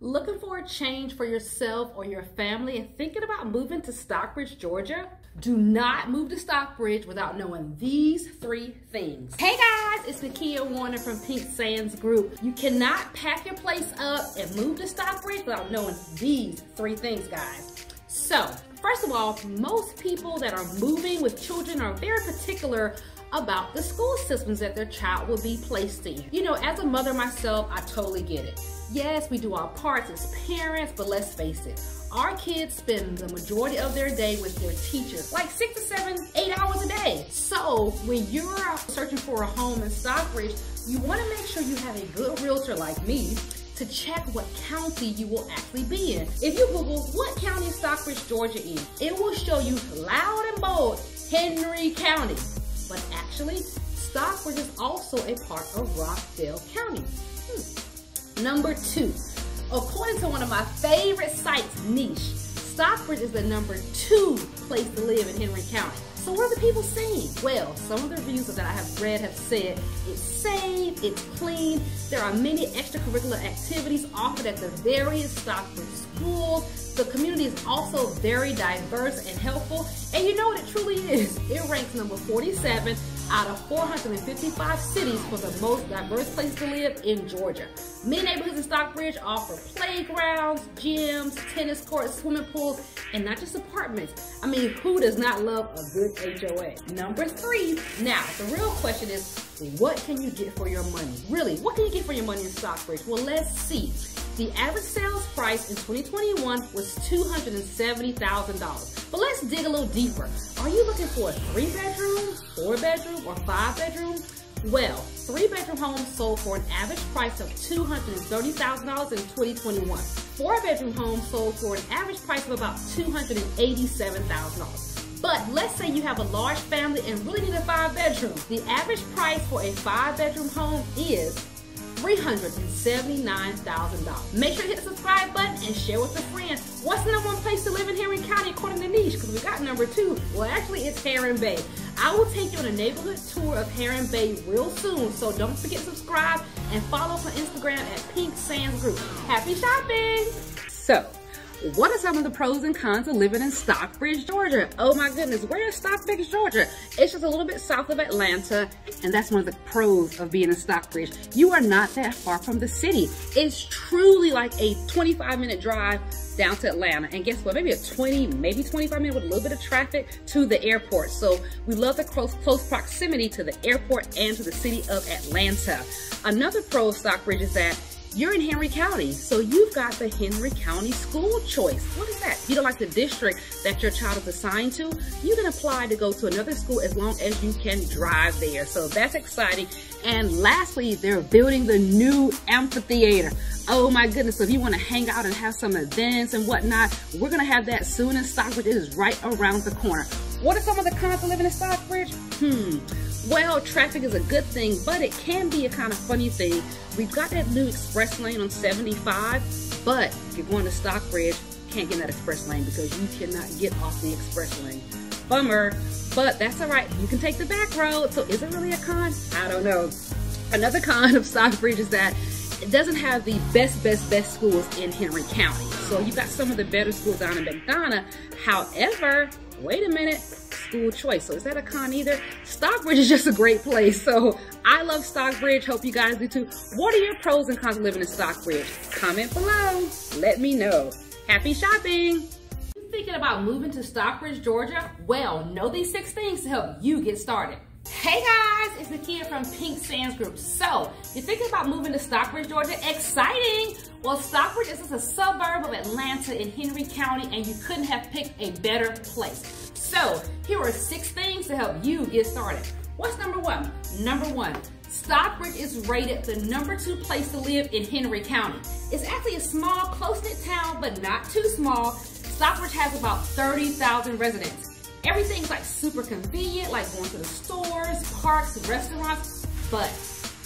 Looking for a change for yourself or your family and thinking about moving to Stockbridge, Georgia? Do not move to Stockbridge without knowing these three things. Hey guys, it's Nakia Warner from Pink Sands Group. You cannot pack your place up and move to Stockbridge without knowing these three things, guys. So, first of all, most people that are moving with children are very particular about the school systems that their child will be placed in. You know, as a mother myself, I totally get it. Yes, we do our parts as parents, but let's face it, our kids spend the majority of their day with their teachers, like six to seven, eight hours a day. So when you're searching for a home in Stockbridge, you wanna make sure you have a good realtor like me to check what county you will actually be in. If you Google what county Stockbridge, Georgia is, it will show you loud and bold Henry County. But actually, Stockbridge is also a part of Rockdale County. Number two, according to one of my favorite sites, Niche, Stockbridge is the number two place to live in Henry County. So what are the people saying? Well, some of the reviews that I have read have said it's safe, it's clean, there are many extracurricular activities offered at the various Stockbridge schools. The community is also very diverse and helpful. And you know what it truly is? It ranks number 47 out of 455 cities for the most diverse place to live in Georgia. Many neighborhoods in Stockbridge offer playgrounds, gyms, tennis courts, swimming pools, and not just apartments. I mean, who does not love a good HOA? Number three. Now, the real question is, what can you get for your money? Really, what can you get for your money in Stockbridge? Well, let's see. The average sales price in 2021 was $270,000. But let's dig a little deeper. Are you looking for a three bedroom, four bedroom, or five bedroom? Well, three bedroom homes sold for an average price of $230,000 in 2021. Four bedroom homes sold for an average price of about $287,000. But let's say you have a large family and really need a five bedroom. The average price for a five bedroom home is $379,000. Make sure to hit the subscribe button and share with a friend. What's the number one place to live in Henry County according to Niche? Because we got number two. Well, actually, it's Heron Bay. I will take you on a neighborhood tour of Heron Bay real soon, so don't forget to subscribe and follow us on Instagram at Pink Sands Group. Happy shopping! So, what are some of the pros and cons of living in Stockbridge, Georgia? Oh my goodness, where is Stockbridge, Georgia? It's just a little bit south of Atlanta, and that's one of the pros of being in Stockbridge. You are not that far from the city. It's truly like a 25 minute drive down to Atlanta. And guess what? Maybe a 20, maybe 25 minute with a little bit of traffic to the airport. So we love the close, close proximity to the airport and to the city of Atlanta. Another pro of Stockbridge is that you're in Henry County, so you've got the Henry County school choice. What is that? You don't like the district that your child is assigned to? You can apply to go to another school as long as you can drive there. So that's exciting. And lastly, they're building the new amphitheater. Oh my goodness, so if you want to hang out and have some events and whatnot, we're going to have that soon in Stockbridge. It is right around the corner. What are some of the cons of living in Stockbridge? Hmm. Well, traffic is a good thing, but it can be a kind of funny thing. We've got that new express lane on 75, but if you're going to Stockbridge, can't get that express lane because you cannot get off the express lane. Bummer, but that's all right. You can take the back road. So is it really a con? I don't know. Another con of Stockbridge is that it doesn't have the best, best, best schools in Henry County. So you've got some of the better schools down in McDonough. However, wait a minute, school choice. So is that a con either? Stockbridge is just a great place. So I love Stockbridge. Hope you guys do too. What are your pros and cons of living in Stockbridge? Comment below. Let me know. Happy shopping. You thinking about moving to Stockbridge, Georgia? Well, know these six things to help you get started. Hey guys, it's Nakia from Pink Sands Group. So, you're thinking about moving to Stockbridge, Georgia? Exciting! Well, Stockbridge is just a suburb of Atlanta in Henry County, and you couldn't have picked a better place. So, here are six things to help you get started. What's number one? Number one, Stockbridge is rated the number two place to live in Henry County. It's actually a small, close-knit town, but not too small. Stockbridge has about 30,000 residents. Everything's like super convenient, like going to the stores, parks, restaurants, but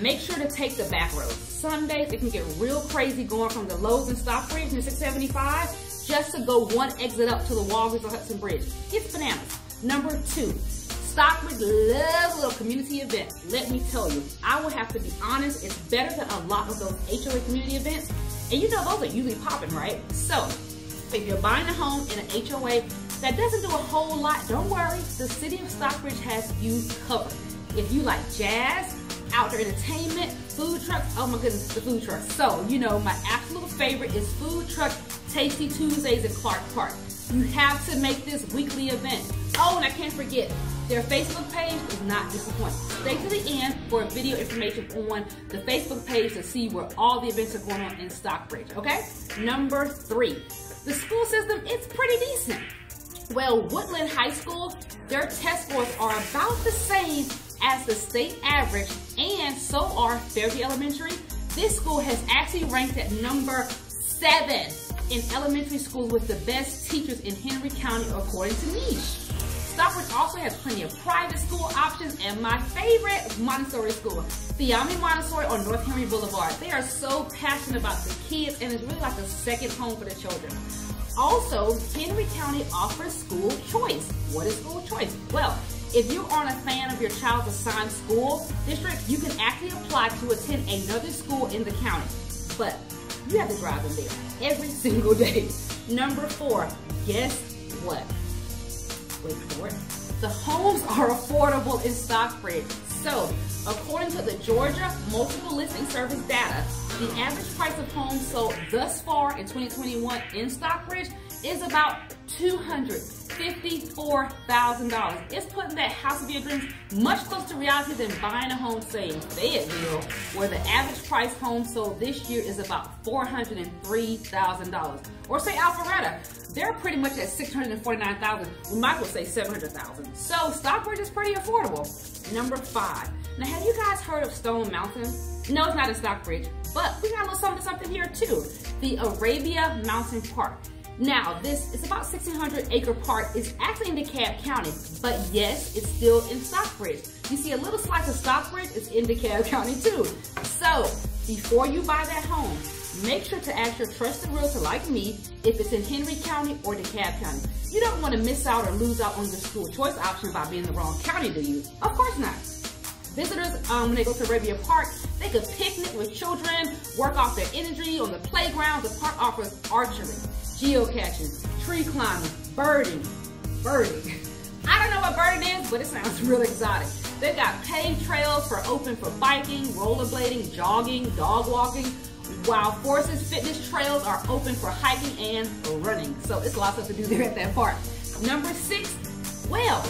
make sure to take the back roads. Sundays, it can get real crazy going from the Lowe's in Stockbridge in 675 just to go one exit up to the Walgreens or Hudson Bridge. It's bananas. Number two, Stockbridge loves little community events. Let me tell you, I will have to be honest, it's better than a lot of those HOA community events And you know those are usually popping, right? So if you're buying a home in an HOA that doesn't do a whole lot, don't worry. The city of Stockbridge has you covered. If you like jazz, outdoor entertainment, food trucks, oh my goodness, the food trucks. So, you know, my absolute favorite is Food Truck Tasty Tuesdays in Clark Park. You have to make this weekly event. Oh, and I can't forget, their Facebook page is not disappointing. Stay to the end for video information on the Facebook page to see where all the events are going on in Stockbridge, okay? Number three, the school system is pretty decent. Well, Woodland High School, their test scores are about the same as the state average, and so are Fairview Elementary. This school has actually ranked at number seven in elementary schools with the best teachers in Henry County according to Niche. Stockbridge also has plenty of private school options and my favorite Montessori school, Fiamme Montessori on North Henry Boulevard. They are so passionate about the kids and it's really like a second home for the children. Also, Henry County offers school choice. What is school choice? Well, if you aren't a fan of your child's assigned school district, you can actually apply to attend another school in the county. But you have to drive them there every single day. Number four, guess what? Wait for it. The homes are affordable in Stockbridge. So, according to the Georgia Multiple Listing Service data, the average price of homes sold thus far in 2021 in Stockbridge is about $254,000. It's putting that house of your dreams much closer to reality than buying a home, say, in Fayetteville, where the average price home sold this year is about $403,000. Or say Alpharetta, they're pretty much at 649,000. We might as well say 700,000. So Stockbridge is pretty affordable. Number five. Now, have you guys heard of Stone Mountain? No, it's not in Stockbridge, but we got a little something, something here too. The Arabia Mountain Park. Now, this is about 1,600 acre park. It's actually in DeKalb County, but yes, it's still in Stockbridge. You see a little slice of Stockbridge is in DeKalb County too. So, before you buy that home, make sure to ask your trusted realtor like me if it's in Henry County or DeKalb County. You don't want to miss out or lose out on your school choice option by being in the wrong county, do you? Of course not. Visitors, um, when they go to Arabia Park, they could picnic with children, work off their energy on the playground. The park offers archery, geocaching, tree climbing, birding, birding. I don't know what birding is, but it sounds real exotic. They've got paved trails for open for biking, rollerblading, jogging, dog walking, while Forces Fitness trails are open for hiking and running. So it's lots of to do there at that park. Number six, well,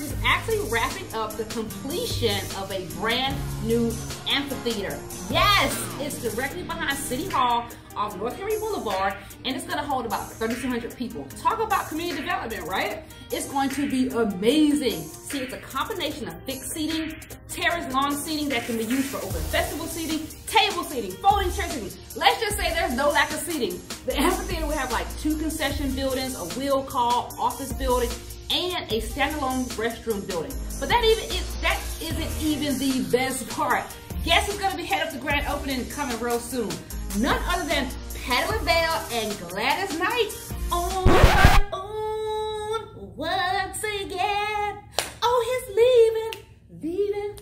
Is actually wrapping up the completion of a brand new amphitheater. Yes, it's directly behind City Hall off North Henry Boulevard, and it's gonna hold about 3,200 people. Talk about community development, right? It's going to be amazing. See, it's a combination of fixed seating, terrace lawn seating that can be used for open festival seating, table seating, folding chair seating. Let's just say there's no lack of seating. The amphitheater will have like two concession buildings, a wheel call, office building, and a standalone restroom building. But that even is, that isn't even the best part. Guess who's gonna be head up the grand opening coming real soon? None other than Patti LaBelle and Gladys Knight on her own once again. Oh, he's leaving, leaving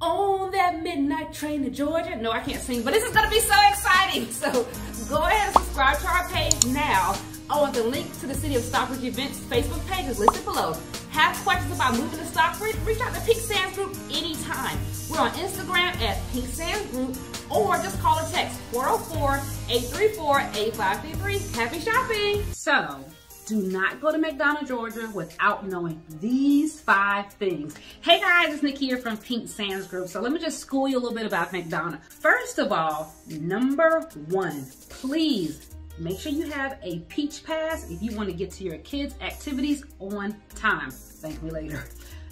on that midnight train to Georgia. No, I can't sing, but this is gonna be so exciting. So go ahead and subscribe to our page now Oh, the link to the City of Stockbridge events Facebook page is listed below. Have questions about moving to Stockbridge? Reach out to Pink Sands Group anytime. We're on Instagram at Pink Sands Group or just call or text 404-834-8533. Happy shopping! So, do not go to McDonough, Georgia without knowing these five things. Hey guys, it's Nakia from Pink Sands Group. So let me just school you a little bit about McDonough. First of all, number one, please Make sure you have a Peach Pass if you want to get to your kids' activities on time. Thank me later.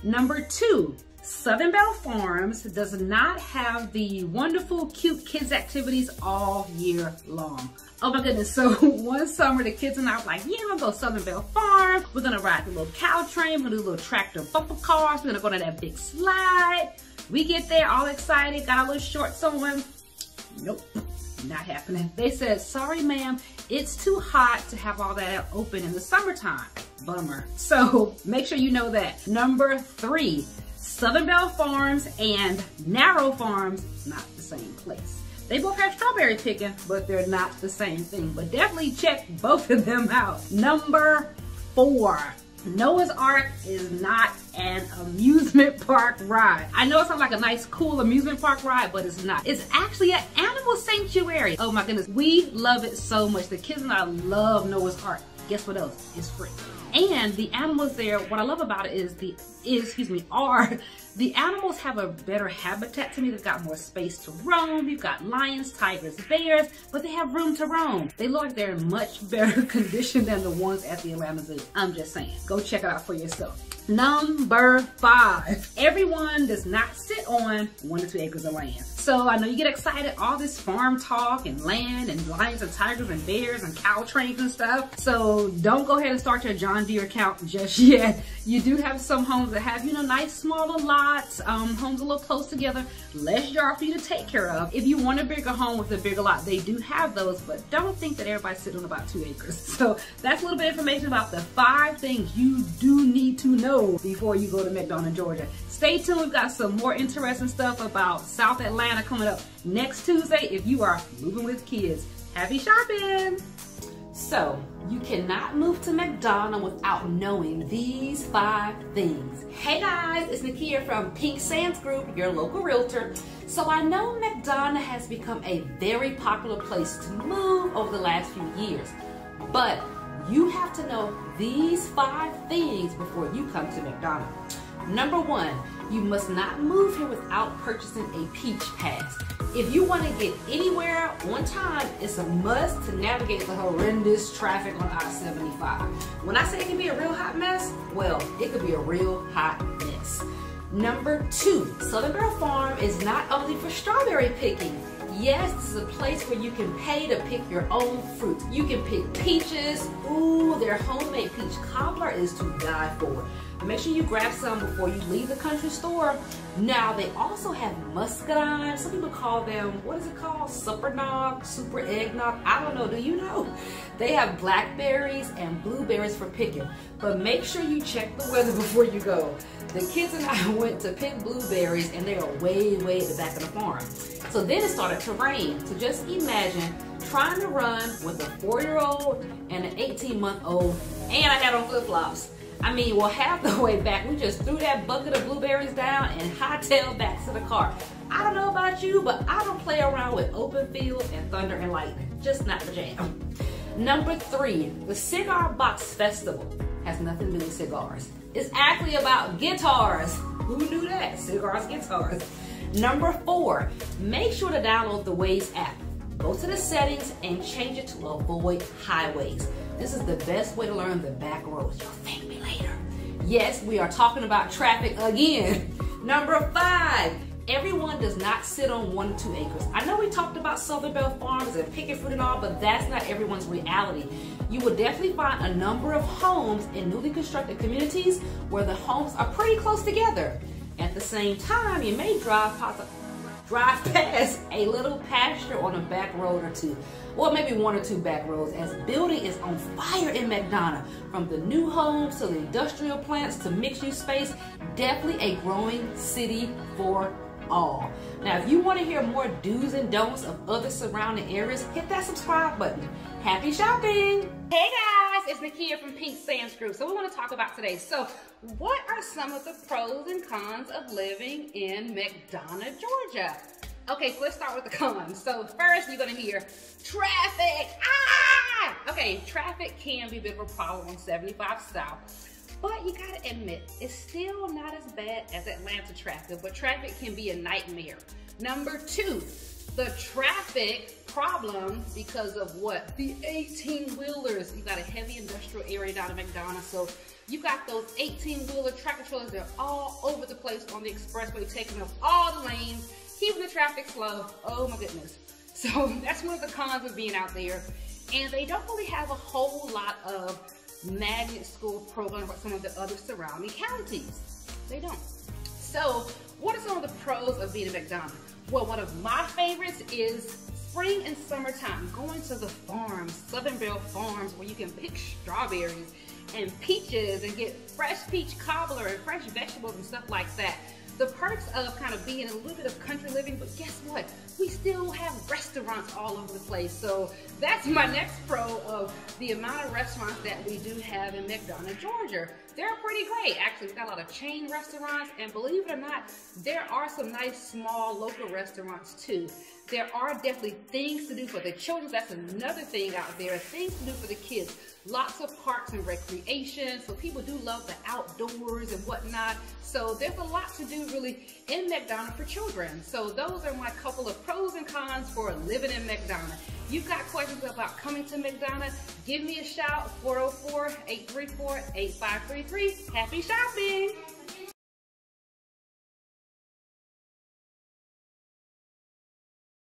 Number two, Southern Belle Farms does not have the wonderful, cute kids activities all year long. Oh my goodness, so one summer the kids and I were like, yeah, gonna go Southern Belle Farm. We're gonna ride the little cow train, we're gonna do little tractor bumper cars, we're gonna go to that big slide. We get there all excited, got our little shorts on. Nope, not happening. They said, sorry ma'am, it's too hot to have all that open in the summertime. Bummer. So make sure you know that. Number three, Southern Belle Farms and Narrow Farms, not the same place. They both have strawberry picking, but they're not the same thing. But definitely check both of them out. Number four. Noah's Ark is not an amusement park ride. I know it sounds like a nice, cool amusement park ride, but it's not. It's actually an animal sanctuary. Oh my goodness, we love it so much. The kids and I love Noah's Ark. Guess what else? It's free. And the animals there, what I love about it is the is excuse me are the animals have a better habitat to me. They've got more space to roam. You've got lions, tigers, bears, but they have room to roam. They look like they're in much better condition than the ones at the Atlanta Zoo. I'm just saying. Go check it out for yourself. Number five, everyone does not sit on one to two acres of land. So I know you get excited, all this farm talk and land and lions and tigers and bears and cow trains and stuff. So don't go ahead and start your John Deere account just yet. You do have some homes that have, you know, nice smaller lots, um, homes a little close together, less yard for you to take care of. If you want a bigger home with a bigger lot, they do have those, but don't think that everybody's sitting on about two acres. So that's a little bit of information about the five things you do need to know before you go to McDonough, Georgia. Stay tuned, we've got some more interesting stuff about South Atlanta coming up next Tuesday if you are moving with kids. Happy shopping! So, you cannot move to McDonough without knowing these five things. Hey guys, it's Nakia from Pink Sands Group, your local realtor. So I know McDonough has become a very popular place to move over the last few years, but you have to know these five things before you come to McDonough. Number one, you must not move here without purchasing a peach pass. If you want to get anywhere on time, it's a must to navigate the horrendous traffic on I-75. When I say it can be a real hot mess, well, it could be a real hot mess. Number two, Southern Girl Farm is not only for strawberry picking. Yes, this is a place where you can pay to pick your own fruit. You can pick peaches. Ooh, their homemade peach cobbler is to die for. Make sure you grab some before you leave the country store. Now, they also have muscadine. Some people call them, what is it called? Super nog, super eggnog. I don't know. Do you know? They have blackberries and blueberries for picking. But make sure you check the weather before you go. The kids and I went to pick blueberries and they are way, way at the back of the farm. So then it started to rain. So just imagine trying to run with a four-year-old and an 18-month-old and I had on flip-flops. I mean, well, half the way back, we just threw that bucket of blueberries down and hightailed back to the car. I don't know about you, but I don't play around with open field and thunder and lightning. Just not the jam. Number three, the Cigar Box Festival has nothing to do with cigars. It's actually about guitars. Who knew that? Cigars, guitars. Number four, make sure to download the Waze app. Go to the settings and change it to avoid highways. This is the best way to learn the back roads. You'll thank me. Yes, we are talking about traffic again. Number five, everyone does not sit on one or two acres. I know we talked about Southern Belle Farms and picking fruit and all, but that's not everyone's reality. You will definitely find a number of homes in newly constructed communities where the homes are pretty close together. At the same time, you may drive past drive past a little pasture on a back road or two, or maybe one or two back roads, as building is on fire in McDonough. From the new homes to the industrial plants to mixed-use space, definitely a growing city for all. Now, if you want to hear more do's and don'ts of other surrounding areas, hit that subscribe button. Happy shopping! Hey guys, it's Nakia from Pink Sands Group. So we want to talk about today. So what are some of the pros and cons of living in McDonough, Georgia? Okay, so let's start with the cons. So first you're gonna hear traffic, ah! Okay, traffic can be a bit of a problem on 75 South. But you gotta admit, it's still not as bad as Atlanta traffic, but traffic can be a nightmare. Number two, the traffic problem because of what? The 18 wheelers. You got a heavy industrial area down in McDonough, so you got those 18 wheeler tractor trailers, they're all over the place on the expressway, taking up all the lanes, keeping the traffic slow. Oh my goodness. So that's one of the cons of being out there. And they don't really have a whole lot of magnet school programs like some of the other surrounding counties. They don't. So what are some of the pros of being a McDonough? Well, one of my favorites is spring and summertime, going to the farms, Southern Belle Farms, where you can pick strawberries and peaches and get fresh peach cobbler and fresh vegetables and stuff like that. The perks of kind of being a little bit of country living, but guess what? We still have restaurants all over the place. So that's my next pro of the amount of restaurants that we do have in McDonough, Georgia. They're pretty great. Actually, we've got a lot of chain restaurants, and believe it or not, there are some nice small local restaurants too. There are definitely things to do for the children. That's another thing out there. Things to do for the kids. Lots of parks and recreation. So people do love the outdoors and whatnot. So there's a lot to do really in McDonough for children. So those are my couple of pros and cons for living in McDonough. You've got questions about coming to McDonough, give me a shout, 404-834-8533. Happy shopping!